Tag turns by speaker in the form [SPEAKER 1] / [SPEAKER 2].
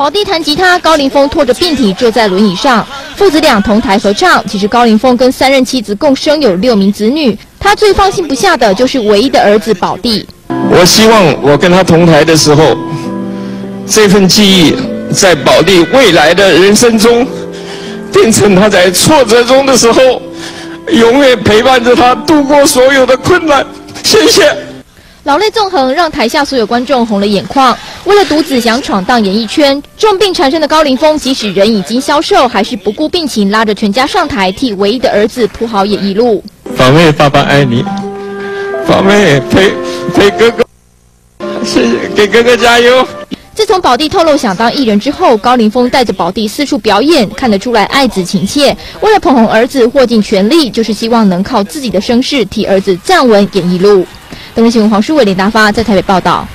[SPEAKER 1] 宝弟弹吉他，高凌风拖着病体坐在轮椅上，父子俩同台合唱。其实高凌风跟三任妻子共生有六名子女，他最放心不下的就是唯一的儿子宝弟。
[SPEAKER 2] 我希望我跟他同台的时候，这份记忆在宝弟未来的人生中，变成他在挫折中的时候。永远陪伴着他度过所有的困难，谢谢。
[SPEAKER 1] 老泪纵横，让台下所有观众红了眼眶。为了独子想闯荡演艺圈，重病缠身的高凌风，即使人已经消瘦，还是不顾病情，拉着全家上台，替唯一的儿子铺好演艺路。
[SPEAKER 2] 宝妹，爸爸爱你。宝妹，陪陪哥哥，谢谢，给哥哥加油。
[SPEAKER 1] 自从宝弟透露想当艺人之后，高凌风带着宝弟四处表演，看得出来爱子情切。为了捧红儿子，豁尽全力，就是希望能靠自己的声势替儿子站稳演艺路。东森新闻黄淑伟、林达发在台北报道。